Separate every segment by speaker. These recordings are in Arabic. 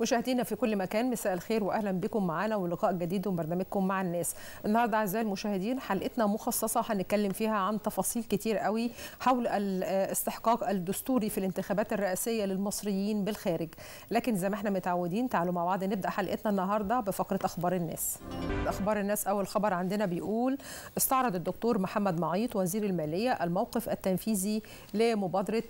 Speaker 1: مشاهدينا في كل مكان مساء الخير واهلا بكم معنا ولقاء جديد وبرنامجكم مع الناس. النهارده أعزائي المشاهدين حلقتنا مخصصة هنتكلم فيها عن تفاصيل كتير قوي حول الاستحقاق الدستوري في الانتخابات الرئاسية للمصريين بالخارج. لكن زي ما إحنا متعودين تعالوا مع بعض نبدأ حلقتنا النهارده بفقرة أخبار الناس. أخبار الناس أول خبر عندنا بيقول استعرض الدكتور محمد معيط وزير المالية الموقف التنفيذي لمبادرة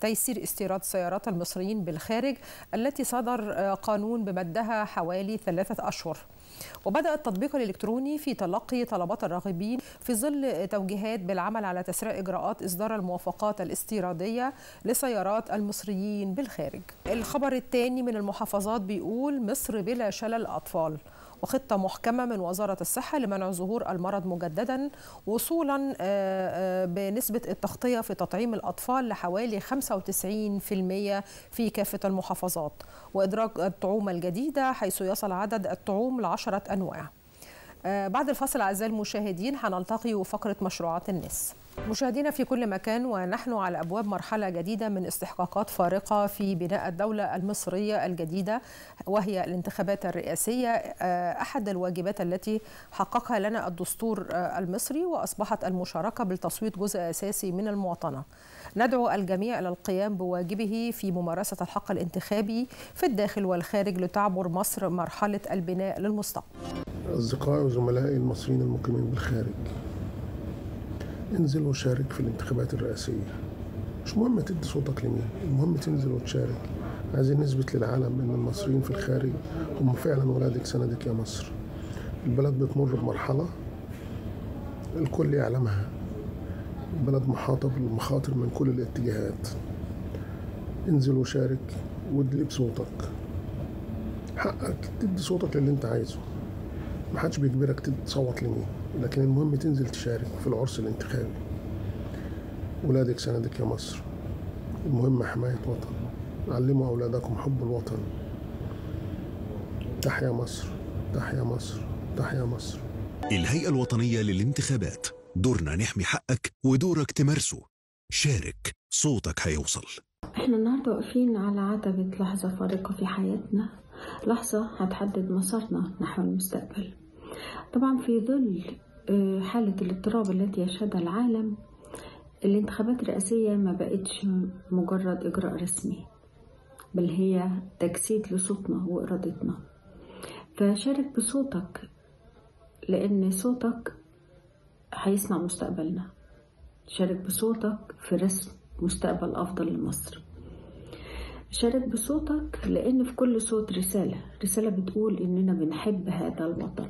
Speaker 1: تيسير استيراد سيارات المصريين بالخارج التي صدر قانون بمدها حوالي ثلاثة أشهر. وبدأ التطبيق الإلكتروني في تلقي طلبات الراغبين في ظل توجيهات بالعمل على تسريع إجراءات إصدار الموافقات الاستيرادية لسيارات المصريين بالخارج. الخبر الثاني من المحافظات بيقول مصر بلا شلل أطفال. وخطة محكمة من وزارة الصحة لمنع ظهور المرض مجددا وصولا بنسبة التغطية في تطعيم الأطفال لحوالي 95% في كافة المحافظات وإدراك الطعومة الجديدة حيث يصل عدد الطعوم لعشرة أنواع. بعد الفصل أعزائي المشاهدين هنلتقي وفقرة مشروعات الناس مشاهدينا في كل مكان ونحن على أبواب مرحلة جديدة من استحقاقات فارقة في بناء الدولة المصرية الجديدة وهي الانتخابات الرئاسية أحد الواجبات التي حققها لنا الدستور المصري وأصبحت المشاركة بالتصويت جزء أساسي من المواطنة. ندعو الجميع إلى القيام بواجبه في ممارسة الحق الانتخابي في الداخل والخارج لتعبر مصر مرحلة البناء للمستقبل.
Speaker 2: أصدقائي وزملائي المصريين المقيمين بالخارج انزل وشارك في الانتخابات الرئاسية. مش مهم تدي صوتك لمين المهم تنزل وتشارك. عايزين نثبت للعالم إن المصريين في الخارج هم فعلا ولادك سندك يا مصر. البلد بتمر بمرحلة الكل يعلمها. البلد محاطة بالمخاطر من كل الاتجاهات. انزل وشارك وادلي بصوتك حقك تدي صوتك للي انت عايزه. محدش بيجبرك تصوت لمين. لكن المهم تنزل تشارك في العرس الانتخابي. ولادك سندك يا مصر. المهم حماية وطن. علموا أولادكم حب الوطن. تحيا مصر. تحيا مصر. تحيا مصر.
Speaker 3: الهيئة الوطنية للانتخابات. دورنا نحمي حقك ودورك تمارسه. شارك. صوتك هيوصل.
Speaker 4: إحنا النهارده واقفين على عتبة لحظة فارقة في حياتنا. لحظة هتحدد مسارنا نحو المستقبل. طبعا في ظل حالة الاضطراب التي يشهدها العالم الانتخابات الرئاسية ما بقتش مجرد إجراء رسمي بل هي تجسيد لصوتنا وإرادتنا. فشارك بصوتك لأن صوتك هيصنع مستقبلنا. شارك بصوتك في رسم مستقبل أفضل لمصر. شارك بصوتك لأن في كل صوت رسالة رسالة بتقول إننا بنحب هذا الوطن.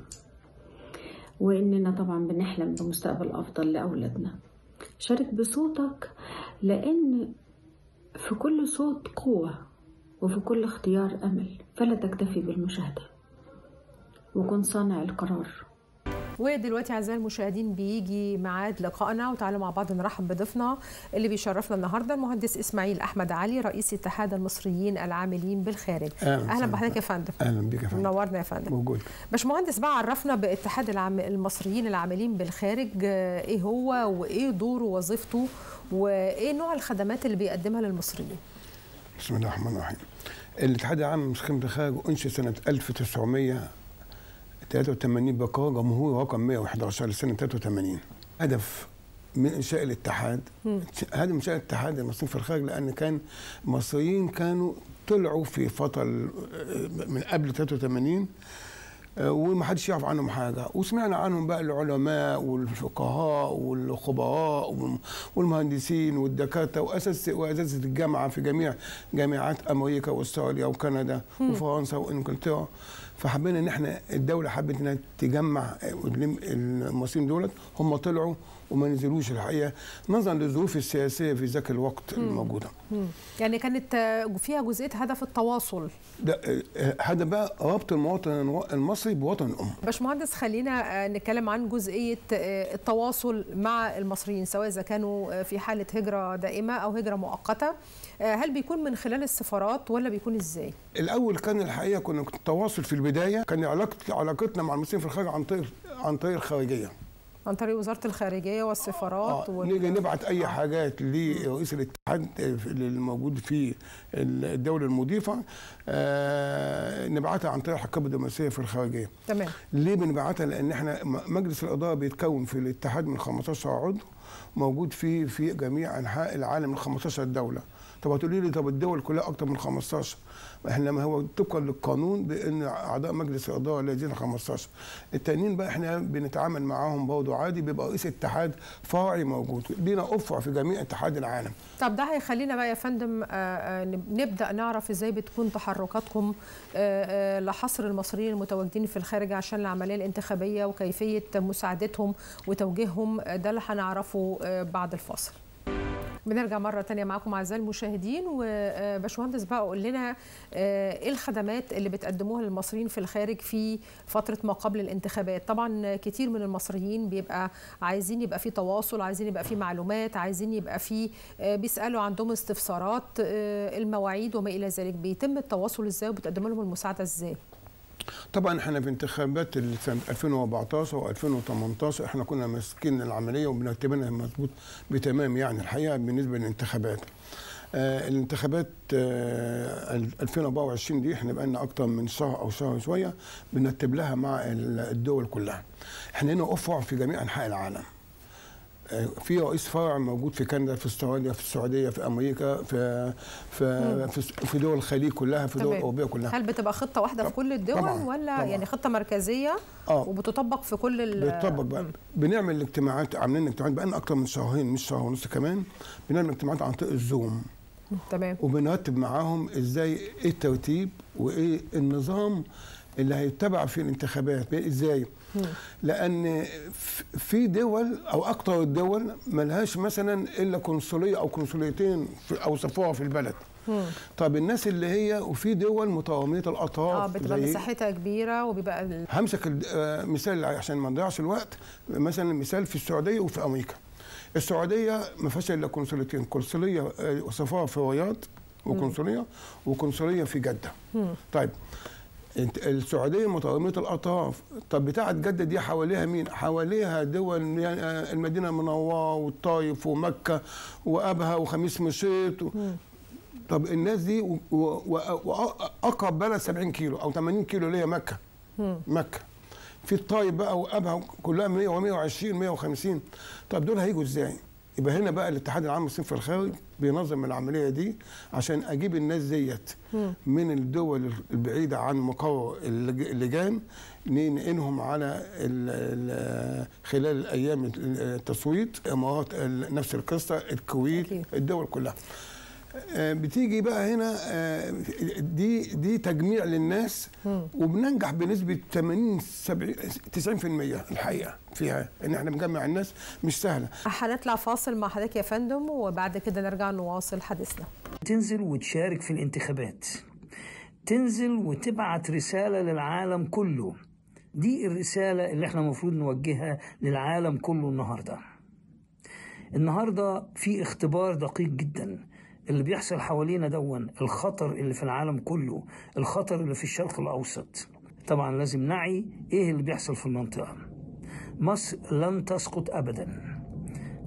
Speaker 4: وإننا طبعا بنحلم بمستقبل أفضل لأولادنا. شارك بصوتك لأن في كل صوت قوة وفي كل اختيار أمل فلا تكتفي بالمشاهدة وكن صانع القرار.
Speaker 1: ودلوقتي أعزائي المشاهدين بيجي ميعاد لقائنا. وتعالوا مع بعض نرحب بضيفنا اللي بيشرفنا النهارده المهندس إسماعيل أحمد علي رئيس اتحاد المصريين العاملين بالخارج.
Speaker 5: أهلا,
Speaker 1: أهلا بحضرتك يا فندم.
Speaker 5: أهلا بك يا فندم.
Speaker 1: منورنا يا فندم.
Speaker 5: موجود.
Speaker 1: باشمهندس بقى عرفنا باتحاد العام المصريين العاملين بالخارج إيه هو وإيه دوره ووظيفته وإيه نوع الخدمات اللي بيقدمها للمصريين؟
Speaker 5: بسم الله الرحمن الرحيم. الاتحاد العام للمصريين بالخارج أنشئ سنة 1900 83 بقرار جمهوري رقم 111 لسنة 83 هدف من إنشاء الاتحاد. هدف إنشاء الاتحاد المصريين في الخارج لأن كان المصريين كانوا طلعوا في فترة من قبل 83 وما حدش يعرف عنهم حاجة. وسمعنا عنهم بقى العلماء والفقهاء والخبراء والمهندسين والدكاترة واساس واساتذه الجامعة في جميع جامعات أمريكا وأستراليا وكندا وفرنسا وإنجلترا. فحبينا إن إحنا الدولة حبت إنها تجمع المصريين دولت هم طلعوا وما نزلوش الحقيقة نظرا للظروف السياسية في ذاك الوقت
Speaker 1: مم.
Speaker 5: الموجودة.
Speaker 1: مم. يعني كانت فيها جزئية هدف التواصل.
Speaker 5: ده هذا بقى ربط المواطن المصري بوطن الأم.
Speaker 1: باشمهندس خلينا نتكلم عن جزئية التواصل مع المصريين سواء إذا كانوا في حالة هجرة دائمة أو هجرة مؤقتة. هل بيكون من خلال السفارات ولا بيكون إزاي؟
Speaker 5: الأول كان الحقيقة كنا التواصل في البداية كان علاقت علاقتنا مع المصريين في الخارج عن طريق عن طريق الخارجية.
Speaker 1: عن طريق وزارة الخارجية والسفارات
Speaker 5: آه نيجي نبعت أي حاجات لرئيس الاتحاد الموجود في الدولة المضيفة. آه نبعتها عن طريق الحكام الدبلوماسية في الخارجية.
Speaker 1: تمام.
Speaker 5: ليه بنبعتها؟ لأن إحنا مجلس الإدارة بيتكون في الاتحاد من 15 عضو موجود فيه في جميع أنحاء العالم من 15 دولة. طب هتقولي لي طب الدول كلها أكتر من 15 إحنا ما هو طبقا للقانون بإن أعضاء مجلس الاداره الذين 15 التانيين بقى إحنا بنتعامل معاهم برضه عادي بيبقى رئيس اتحاد فرعي موجود. لينا افرع في جميع اتحاد العالم.
Speaker 1: طب ده هيخلينا بقى يا فندم آه، آه، نب- نبدأ نعرف إزاي بتكون تحركاتكم آه، لحصر المصريين المتواجدين في الخارج عشان العملية الانتخابية وكيفية مساعدتهم وتوجيههم. ده اللي هنعرفه بعد الفاصل. بنرجع مرة تانية معاكم أعزائي المشاهدين وباشمهندس بقى قول لنا آه، إيه الخدمات اللي بتقدموها للمصريين في الخارج في فترة ما قبل الانتخابات؟ طبعا كتير من المصريين بيبقى عايزين يبقى في تواصل عايزين يبقى في معلومات عايزين يبقى في آه، بيسألوا عندهم استفسارات آه، المواعيد وما إلى ذلك. بيتم التواصل إزاي وبتقدموا لهم المساعدة إزاي؟
Speaker 5: طبعا إحنا في انتخابات سنه 2014 و2018 إحنا كنا ماسكين العملية وبنرتبها مظبوط بتمام يعني الحقيقة بالنسبة للانتخابات. آه الانتخابات آه 2024 دي إحنا بقى لنا أكتر من شهر أو شهر شوية بنرتب لها مع ال- الدول كلها. إحنا هنا افرع في جميع أنحاء العالم. آه، في رئيس فرع موجود في كندا في استراليا في السعودية في أمريكا في في في, في دول الخليج كلها في دول. أوروبية كلها.
Speaker 1: هل بتبقى خطة واحدة في كل الدول
Speaker 5: طبعاً،
Speaker 1: ولا
Speaker 5: طبعاً.
Speaker 1: يعني خطة مركزية
Speaker 5: آه.
Speaker 1: وبتطبق في كل ال
Speaker 5: بيطبق بقى. بنعمل اجتماعات عاملين اجتماعات بقى أكتر من شهرين مش شهر ونص كمان بنعمل اجتماعات عن طريق الزوم.
Speaker 1: تمام.
Speaker 5: وبنرتب معاهم إزاي إيه الترتيب وإيه النظام اللي هيتبع في الانتخابات. إزاي؟ لأن في دول أو أكتر الدول ملهاش مثلا إلا قنصليه أو قنصليتين أو سفاره في البلد. طب الناس اللي هي وفي دول متواميه الأطراف
Speaker 1: آه بتبقى مساحتها كبيرة وبيبقى ال-
Speaker 5: همسك آه، مثال عشان ما نضيعش الوقت. مثلا مثال في السعودية وفي أمريكا. السعودية ما فيهاش إلا قنصليتين قنصليه آه، سفاره في الرياض وقنصليه وقنصليه في جدة. طيب السعودية متواميه الأطراف. طب بتاعة جدة دي حواليها مين؟ حواليها دول يعني آه، المدينة المنورة والطايف ومكة وأبها وخميس مشيط و... طب الناس دي و- و- واقرب بلد 70 كيلو أو 80 كيلو هي مكة. مكة. في الطايف بقى وأبها كلها 100 و120 150 طب دول هيجوا إزاي؟ يبقى هنا بقى الاتحاد العام للصين في الخارج بينظم العملية دي عشان أجيب الناس ديت من الدول البعيدة عن مقر اللج- اللجان ننقلهم على ال ال خلال الأيام التصويت إمارات نفس القصة الكويت. الدول كلها بتيجي بقى هنا آه، دي دي تجميع للناس وبننجح بنسبة 80 70 90% الحقيقة فيها. إن إحنا بنجمع الناس مش سهلة.
Speaker 1: هنطلع فاصل مع حضرتك يا فندم وبعد كده نرجع نواصل حديثنا.
Speaker 6: تنزل وتشارك في الانتخابات. تنزل وتبعت رسالة للعالم كله. دي الرسالة اللي إحنا المفروض نوجهها للعالم كله النهاردة. النهاردة في اختبار دقيق جدا. اللي بيحصل حوالينا دون الخطر اللي في العالم كله الخطر اللي في الشرق الأوسط. طبعا لازم نعي إيه اللي بيحصل في المنطقة. مصر لن تسقط أبدا.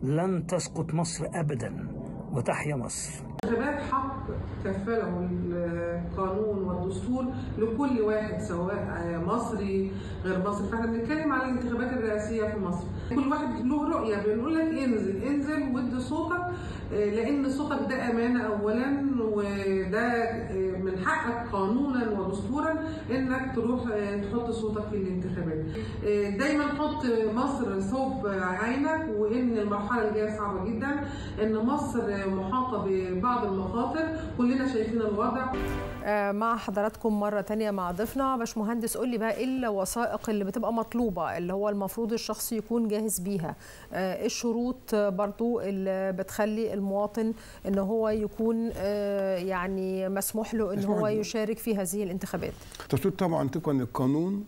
Speaker 6: لن تسقط مصر أبدا. وتحيا مصر.
Speaker 7: الانتخابات حق كفله القانون والدستور لكل واحد سواء مصري غير مصري. فإحنا بنتكلم على الانتخابات الرئاسية في مصر. كل واحد له رؤية بنقول لك انزل انزل وادي صوتك. لأن صوتك ده امانه اولا وده من حقك قانونا ودستورا إنك تروح آه، تحط صوتك في الانتخابات. آه، دايما حط مصر صوب عينك وإن المرحلة الجاية صعبة جدا إن مصر محاطة ببعض المخاطر. كلنا شايفين الوضع.
Speaker 1: آه، مع حضراتكم مرة تانية مع ضيفنا. باشمهندس قول لي بقى إيه الوثائق اللي بتبقى مطلوبة اللي هو المفروض الشخص يكون جاهز بيها؟ إيه الشروط برضو اللي بتخلي المواطن إن هو يكون يعني مسموح له
Speaker 5: إن
Speaker 1: هو. يشارك في هذه الانتخابات.
Speaker 5: التصويت طبعا طبقا للقانون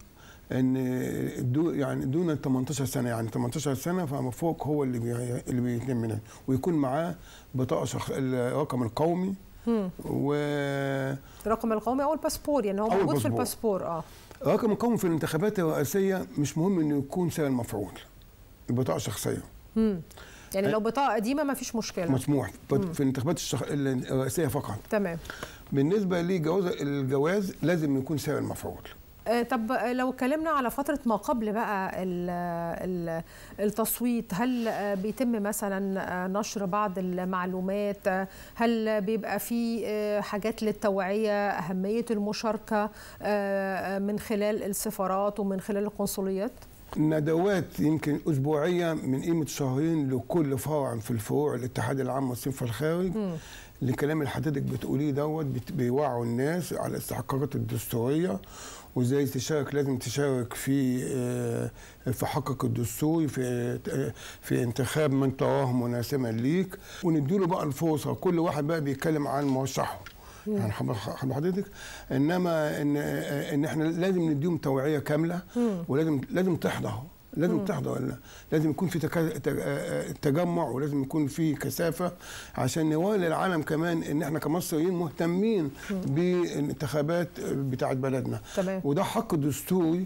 Speaker 5: إن دو يعني دون 18 سنة. يعني 18 سنة فما فوق هو اللي بي اللي بيتم منها. ويكون معاه بطاقة شخص الرقم القومي. و
Speaker 1: الرقم القومي أو الباسبور. يعني هو موجود في
Speaker 5: الباسبور.
Speaker 1: آه.
Speaker 5: الرقم القومي في الانتخابات الرئاسية مش مهم إنه يكون ساري مفعول. البطاقه الشخصيه
Speaker 1: مم. يعني لو بطاقة قديمة ما فيش مشكلة.
Speaker 5: مسموح. في الانتخابات الشخ... الرئاسية فقط.
Speaker 1: تمام.
Speaker 5: بالنسبة لجواز الجواز لازم يكون سعر المفعول
Speaker 1: آه، طب لو اتكلمنا على فترة ما قبل بقى ال ال التصويت هل بيتم مثلا نشر بعض المعلومات؟ هل بيبقى في آه، حاجات للتوعية أهمية المشاركة من خلال السفارات ومن خلال القنصليات؟
Speaker 5: ندوات يمكن أسبوعية من قيمة شهرين لكل فرع في الفروع الاتحاد العام والصين في الخارج لكلام اللي حضرتك بتقوليه دوت بيوعوا الناس على الاستحقاقات الدستورية وإزاي تشارك لازم تشارك في آه، في حقك الدستوري في آه، في انتخاب من تراه مناسبا ليك. ونديله بقى الفرصة كل واحد بقى بيتكلم عن مرشحه. يعني حضر- حضر- حضرتك إنما إن إن إحنا لازم نديهم توعية كاملة ولازم لازم تحضر لازم تحضر لازم يكون في آه، تجمع ولازم يكون في كثافة عشان نوري للعالم كمان إن إحنا كمصريين مهتمين بالانتخابات بتاعت بلدنا.
Speaker 1: تمام.
Speaker 5: وده حق دستوري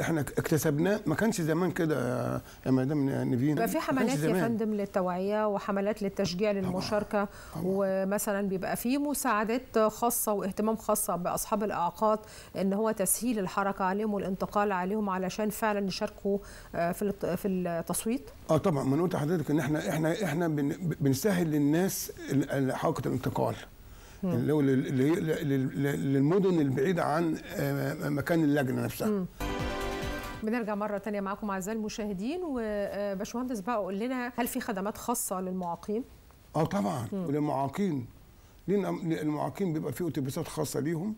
Speaker 5: إحنا اكتسبناه ما كانش زمان كده يا- يا مدام نيفين
Speaker 1: بيبقى في حملات يا. فندم للتوعية وحملات للتشجيع للمشاركة ومثلا بيبقى في مساعدات خاصة واهتمام خاصة بأصحاب الإعاقات إن هو تسهيل الحركة عليهم والانتقال عليهم علشان فعلا يشاركوا آه، في في التصويت.
Speaker 5: آه طبعا. ما أنا قلت لحضرتك إن إحنا إحنا إحنا بن بنسهل للناس حركة الانتقال. اللي هو لل- لل- لل- للمدن البعيدة عن آه، مكان اللجنة نفسها.
Speaker 1: بنرجع مرة تانية معاكم أعزائي المشاهدين وباشمهندس بقى قول لنا هل في خدمات خاصة للمعاقين؟
Speaker 5: آه طبعا. وللمعاقين. لأن المعاقين بيبقى في اتوبيسات خاصة ليهم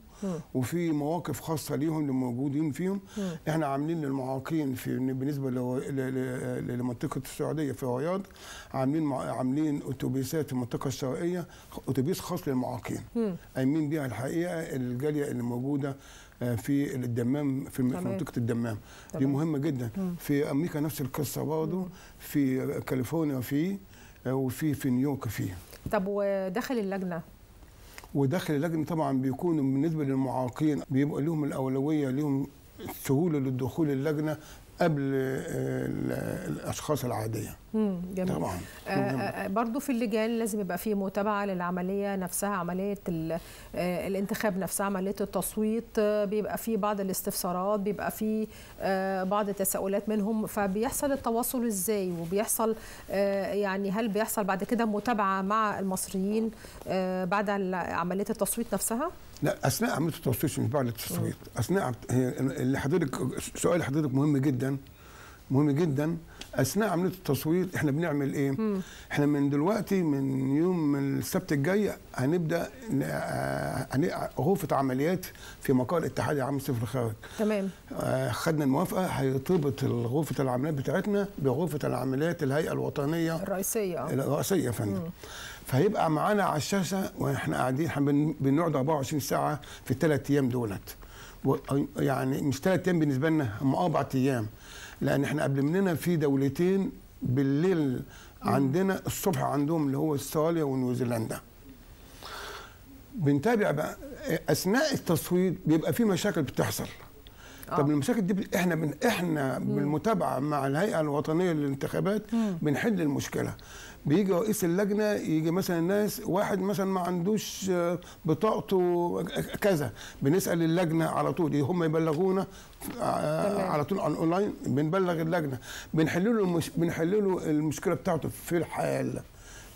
Speaker 5: وفي مواقف خاصة ليهم اللي موجودين فيهم. إحنا عاملين للمعاقين في بالنسبة لو- ل- ل- لمنطقة السعودية في الرياض عاملين عاملين اتوبيسات في المنطقة الشرقية اتوبيس خاص للمعاقين. قايمين بيها الحقيقة الجالية اللي موجودة آه، في الدمام في. منطقة الدمام. دي. مهمة جدا. في أمريكا نفس القصة برضه في كاليفورنيا في آه، وفي في نيويورك فيه.
Speaker 1: طب وداخل اللجنة
Speaker 5: وداخل اللجنة طبعا بيكونوا بالنسبة للمعاقين بيبقى لهم الأولوية لهم سهولة للدخول اللجنة. قبل آه، ال- الأشخاص
Speaker 1: العادية. جميل.
Speaker 5: طبعا.
Speaker 1: آه، آه، برضو في اللجان لازم يبقى في متابعة للعملية نفسها آه، الانتخاب نفسها عملية التصويت بيبقى في بعض الاستفسارات بيبقى في بعض التساؤلات منهم. فبيحصل التواصل إزاي؟ وبيحصل يعني هل بيحصل بعد كده متابعة مع المصريين بعد عملية التصويت نفسها؟
Speaker 5: لا أثناء عملية التصويت مش بعد التصويت أثناء اللي حضرتك سؤال حضرتك مهم جدا. مهم جدا. أثناء عملية التصويت إحنا بنعمل إيه؟ إحنا من دلوقتي من يوم السبت الجاي هنبدأ آه، غرفة عمليات في مقر الاتحاد العام للصيف الخارج.
Speaker 1: تمام.
Speaker 5: آه، خدنا الموافقة. هيرتبط غرفه العمليات بتاعتنا بغرفة العمليات الهيئة الوطنية.
Speaker 1: الرئيسية آه.
Speaker 5: الرئاسيه يا فندم. فهيبقى معانا على الشاشة وإحنا قاعدين بنقعد 24 ساعة في الثلاث أيام دولت. يعني مش ثلاث أيام بالنسبة لنا هم أربع أيام. لأن إحنا قبل مننا في دولتين بالليل عندنا الصبح عندهم اللي هو أستراليا ونيوزيلندا. بنتابع بقى أثناء التصويت بيبقى في مشاكل بتحصل. طب المشاكل دي إحنا بن إحنا بالمتابعة مع الهيئة الوطنية للانتخابات بنحل المشكلة. بيجي رئيس اللجنة يجي مثلا الناس واحد مثلا ما عندوش آه، بطاقته كذا بنسأل اللجنة على طول هم يبلغونا آه،. على طول على أونلاين بنبلغ اللجنة. بنحل له المش... بنحل له المشكلة بتاعته في الحال.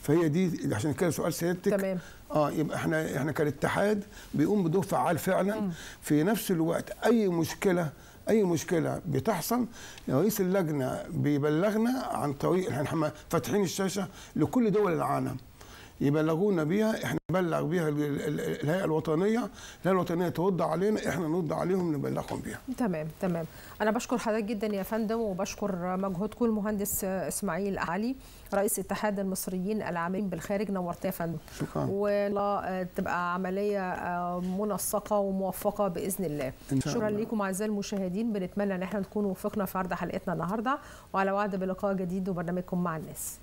Speaker 5: فهي دي عشان كده سؤال سيادتك.
Speaker 1: تمام.
Speaker 5: آه يبقى إحنا إحنا كالاتحاد بيقوم بدور فعال فعلا. في نفس الوقت أي مشكلة أي مشكلة بتحصل رئيس اللجنة بيبلغنا عن طريق إحنا فاتحين الشاشة لكل دول العالم. يبلغونا بيها إحنا نبلغ بيها ال- ال- الهيئة الوطنية الهيئة الوطنية ترد علينا إحنا نرد عليهم نبلغهم بيها.
Speaker 1: تمام تمام. أنا بشكر حضرتك جدا يا فندم وبشكر مجهودكم المهندس إسماعيل علي رئيس اتحاد المصريين العاملين بالخارج. نورتنا يا فندم.
Speaker 5: شكرا.
Speaker 1: والله تبقى عملية آه، منسقة وموفقه بإذن الله.
Speaker 5: إن شاء
Speaker 1: شكرا. لكم أعزائي المشاهدين. بنتمنى إن إحنا نكون وفقنا في عرض حلقتنا النهارده. وعلى وعد بلقاء جديد وبرنامجكم مع الناس.